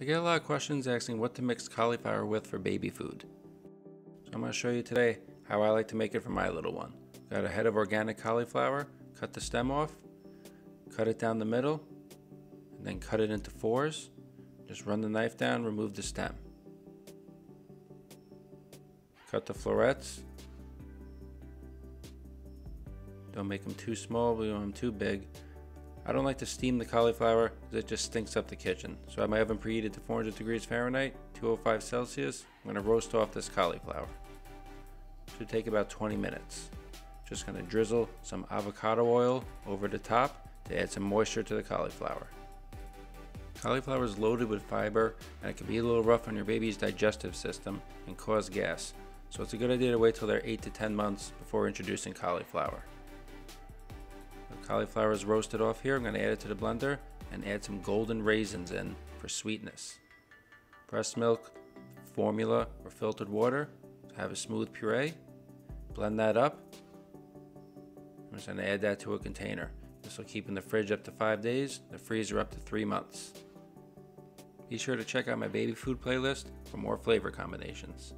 I get a lot of questions asking what to mix cauliflower with for baby food. So I'm going to show you today how I like to make it for my little one. Got a head of organic cauliflower, cut the stem off, cut it down the middle, and then cut it into fours. Just run the knife down, remove the stem. Cut the florets. Don't make them too small, we want them too big. I don't like to steam the cauliflower because it just stinks up the kitchen. So I have my oven preheated to 400 degrees Fahrenheit, 205 Celsius. I'm going to roast off this cauliflower. Should take about 20 minutes. Just going to drizzle some avocado oil over the top to add some moisture to the cauliflower. Cauliflower is loaded with fiber and it can be a little rough on your baby's digestive system and cause gas. So it's a good idea to wait till they're 8 to 10 months before introducing cauliflower. Cauliflower is roasted off here. I'm going to add it to the blender and add some golden raisins in for sweetness. Breast milk, formula, or filtered water to have a smooth puree. Blend that up. I'm just going to add that to a container. This will keep in the fridge up to 5 days, the freezer up to 3 months. Be sure to check out my baby food playlist for more flavor combinations.